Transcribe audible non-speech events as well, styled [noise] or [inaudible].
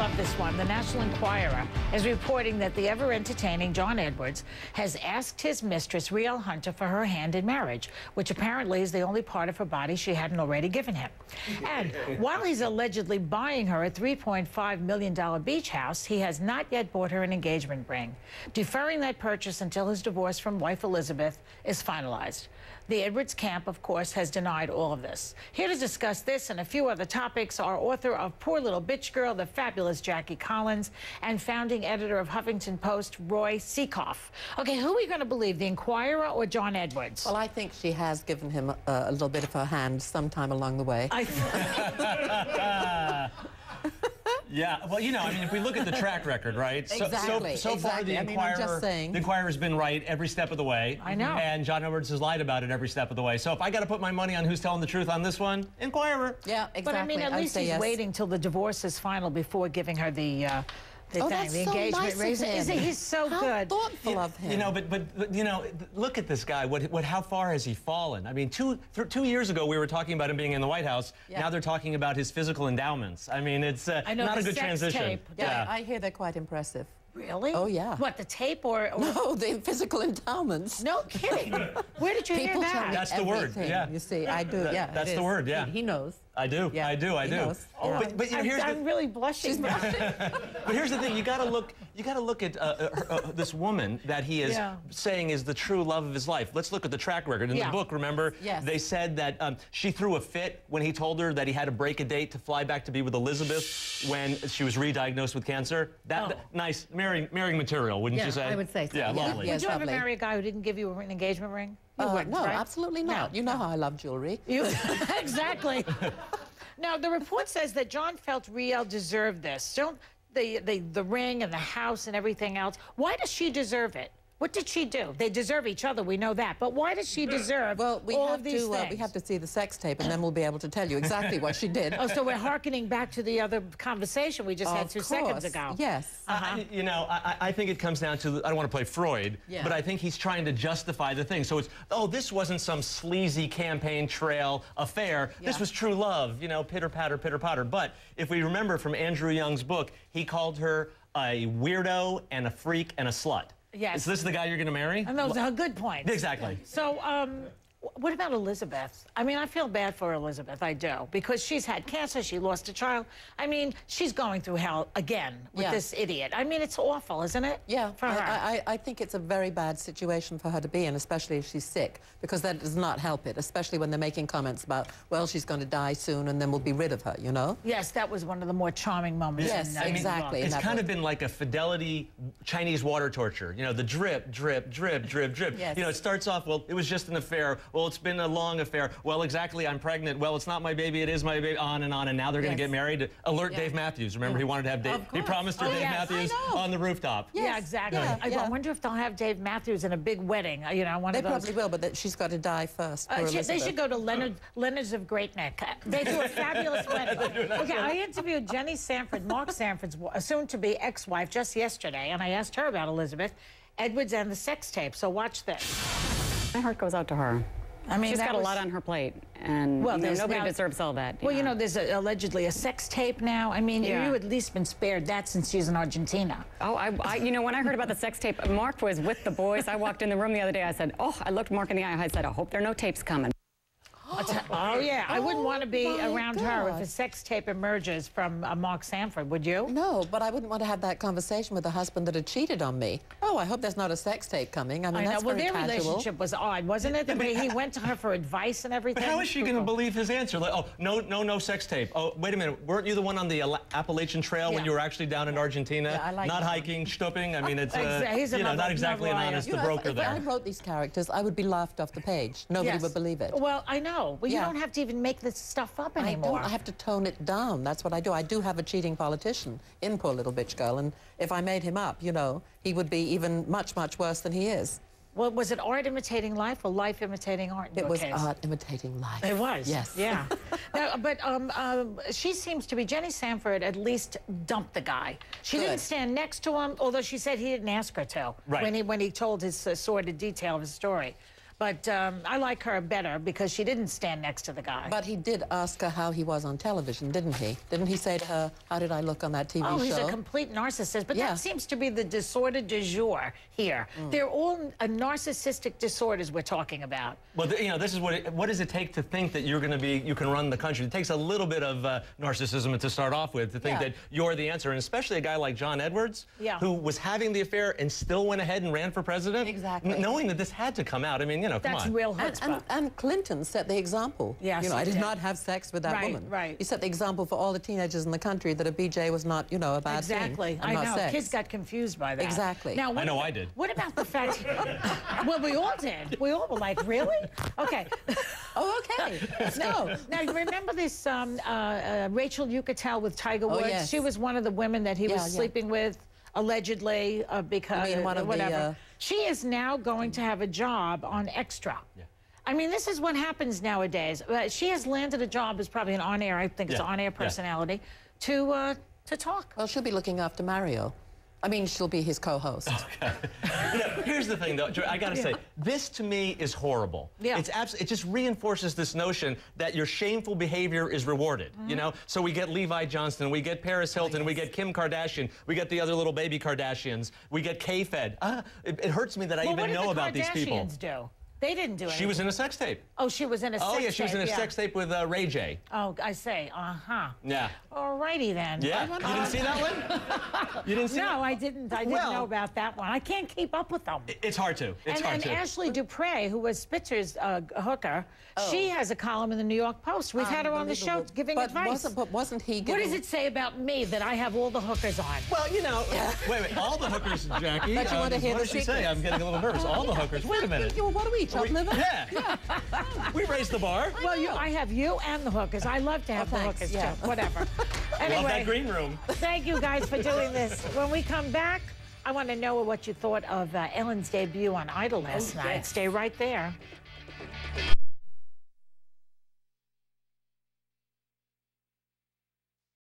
love this one. The National Enquirer is reporting that the ever entertaining John Edwards has asked his mistress, Rielle Hunter, for her hand in marriage, which apparently is the only part of her body she hadn't already given him. And while he's allegedly buying her a $3.5 million beach house, he has not yet bought her an engagement ring, deferring that purchase until his divorce from wife Elizabeth is finalized. The Edwards camp, of course, has denied all of this. Here to discuss this and a few other topics are author of Poor Little Bitch Girl, the fabulous Jackie Collins, and founding editor of Huffington Post, Roy Sekoff. Okay, who are we going to believe, the Enquirer or John Edwards? Well, I think she has given him a, a little bit of her hand sometime along the way. I [laughs] [laughs] Yeah, well, you know, I mean, if we look at the track record, right? Exactly. So, so, so far, exactly. the I mean, Enquirer, I'm just saying. the Enquirer's been right every step of the way. I know. And John Edwards has lied about it every step of the way. So if I got to put my money on who's telling the truth on this one, Enquirer. Yeah, exactly. But I mean, at I'd least say he's yes. waiting till the divorce is final before giving her the. Uh, the Oh, that's the so engagement nice of ring. Isn't- Isn't him. he so How good? thoughtful of him. You know, but, but but, you know, look at this guy. What what? How far has he fallen? I mean, two th- two years ago we were talking about him being in the White House. Yeah. Now they're talking about his physical endowments. I mean, it's uh, I know, not a good sex transition. tape. yeah, I hear they're quite impressive. Really? Oh, yeah. What the tape or? or [laughs] No, the physical endowments. no kidding. [laughs] Where did you People hear tell that? me That's the word, yeah. You see, I do. Yeah, that's the word, yeah. He, he knows. I do. Yeah, I do. I he do. knows. Oh, Yeah. but, but you know, I'm, here's the, I'm really blushing. [laughs] But here's the thing: you got to look. You got to look at uh, uh, her- uh, this woman that he is Yeah. saying is the true love of his life. Let's look at the track record in Yeah. the book. Remember, Yes. they said that um, she threw a fit when he told her that he had to break a date to fly back to be with Elizabeth when she was re-diagnosed with cancer. That, Oh. that- nice, marrying, marrying material, wouldn't Yeah, you say? I would say so, Yeah, yeah. lovely. Yeah. Would you ever lovely. marry a guy who didn't give you an engagement ring? You Uh, wouldn't, no, right? absolutely not. No, you know no. how I love jewelry. [laughs] You [laughs] exactly. now the report says that John felt Rielle deserved this. Don't the, the the ring and the house and everything else. Why does she deserve it? What did she do? They deserve each other. We know that. But why does she deserve Well, we all have of these to uh, we have to see the sex tape, and then we'll be able to tell you exactly what she did. Oh, so we're hearkening back to the other conversation we just had Of two seconds ago. Yes. I- you know, I, I I think it comes down to, I don't want to play Freud, Yeah. but I think he's trying to justify the thing. So it's, oh, this wasn't some sleazy campaign trail affair. This was true love, you know, pitter patter, pitter patter. But if we remember from Andrew Young's book, he called her a weirdo and a freak and a slut. Yes. Is this the guy you're going to marry? And that was a good point. Exactly. So, um, what about Elizabeth? I mean, I feel bad for Elizabeth. I do because she's had cancer. She lost a child. I mean, she's going through hell again with Yeah. this idiot. I mean, it's awful, isn't it? Yeah, For I, her. I, I- I think it's a very bad situation for her to be in, especially if she's sick, because that does not help it, especially when they're making comments about, well, she's going to die soon and then we'll be rid of her, you know? yes, that was one of the more charming moments. Yes, in, in the exactly. It's kind book. of been like a fidelity Chinese water torture. You know, the drip, drip, drip, drip, drip. Yes. You know, it starts off, well, it was just an affair. Well, it's been a long affair. Well, exactly, I'm pregnant. Well, it's not my baby, it is my baby, on and on. And now they're going to get married. Alert Yeah. Dave Matthews. Remember, he wanted to have Dave, he promised her Oh, Dave yes. Matthews on the rooftop. Yeah, exactly. yeah, I, I wonder if they'll have Dave Matthews in a big wedding. uh, You know, one They of those. probably will, but that she's got to die first. Uh, she- they should go to Leonard Leonard's of Great Neck. Uh, They do a fabulous [laughs] wedding. Okay, I interviewed Jenny Sanford, Mark Sanford's soon-to-be ex-wife, just yesterday, and I asked her about Elizabeth Edwards and the sex tape. So watch this. My heart goes out to her. I mean, She's got a lot on her plate, and Well, you know, nobody now- deserves all that. Well, you know, there's a, allegedly a sex tape now. I mean, Yeah. you at least been spared that since she's in Argentina. Oh, I, I, you know, when I heard about the sex tape, Mark was with the boys. I walked in the room the other day. I said, "Oh," I looked Mark in the eye. I said, "I hope there are no tapes coming." Oh yeah, I wouldn't Oh, want to be my around her if a sex tape emerges from uh, Mark Sanford. Would you? No, but I wouldn't want to have that conversation with a husband that had cheated on me. Oh, I hope there's not a sex tape coming. I mean, I know. that's Well, very their casual. relationship was odd, wasn't it? The way he went to her for advice and everything. But how is she going to believe his answer? Like, oh, no, no, no sex tape. Oh, wait a minute. Weren't you the one on the Ala- Appalachian Trail when you were actually down in Argentina? Yeah, I like not that hiking, stooping. I mean, it's uh, Exa- he's you know, not exactly an another honest You know, broker if, if I wrote these characters, I would be laughed off the page. Nobody Yes. would believe it. Well, I know. Well, you don't have to even make this stuff up I anymore. don't. I have to tone it down. That's what I do. I do have a cheating politician in Poor Little Bitch Girl, and if I made him up, you know, he would be even much, much worse than he is. Well, was it art imitating life or life imitating art? It was case? art imitating life. It was. Yes. Yeah. [laughs] now, but um, um, she seems to be Jenny Sanford. At least dumped the guy. She didn't stand next to him, although she said he didn't ask her to Right. when he when he told his uh, sordid detail of his story. But um, I like her better because she didn't stand next to the guy. But he did ask her how he was on television, didn't he? Didn't he say to her, how did I look on that TV Oh, show? he's a complete narcissist. But Yeah. that seems to be the disorder du jour here. They're all uh, narcissistic disorders we're talking about. Well, you know, this is what it, what does it take to think that you're going to be you can run the country? It takes a little bit of uh, narcissism to start off with to think Yeah. that you're the answer, and especially a guy like John Edwards, Yeah. who was having the affair and still went ahead and ran for president, Exactly. n- knowing that this had to come out. I mean, you know, come That's on. real And, chutzpah. and, and Clinton set the example. Yes, You know, I did did. not have sex with that Right, woman. right. He set the example for all the teenagers in the country that a BJ was not, you know, a bad Exactly. thing. and I know. Sex. Kids got confused by that. Exactly. Now, I know about- I did. What about the fact? [laughs] [laughs] well, we all did. We all were like, really? Okay. [laughs] Oh, okay. no. Now, you remember this um, uh, uh, Rachel Uchitel with Tiger Oh, Woods? yes. She was one of the women that he Yeah, was yeah. sleeping with, allegedly, uh, because You mean one of the, whatever. uh, She is now going to have a job on Extra. I mean, this is what happens nowadays. Uh, she has landed a job as probably an on-air, I think it's Yeah, on-air yeah. personality, to uh, to talk. Well, she'll be looking after Mario. I mean, she'll be his co-host. [laughs] You know, here's the thing, though. I got to say, this to me is horrible. Yeah. It's abs- It just reinforces this notion that your shameful behavior is rewarded. Mm-hmm. You know, so we get Levi Johnston, we get Paris Hilton, we get Kim Kardashian, we get the other little baby Kardashians, we get K-Fed. Uh, it, it hurts me that I well, what even know the about these people. What do Kardashians do? They didn't do it. She was in a sex tape. Oh, she was in a Oh sex tape. Oh, yeah, she was in a yeah. sex tape with uh, Ray J. Oh, I say, uh huh. Yeah. All righty then. Yeah. I- You didn't see that one? [laughs] You didn't see No, that? I didn't. I didn't Well- know about that one. I can't keep up with them. It's hard to. It's and hard and to. Ashley Dupre, who was Spitzer's uh, hooker, she has a column in the New York Post. We've had her on the show giving but advice. Wasn't, but wasn't he what does it say about me that I have all the hookers on? Well, you know, wait, wait. All the hookers, Jackie. But you uh, want to hear what the did she say? I'm getting a little nervous. All the hookers. Wait a minute. You- What do we, chopped We- liver? yeah. [laughs] [laughs] we raised the bar. Well, you, I have you and the hookers. I love to have Oh, the thanks, hookers yeah. too. Whatever. anyway, [laughs] Love that green room. thank you guys for doing this. When we come back, I want to know what you thought of uh, Ellen's debut on Idol last night. yes. Stay right there.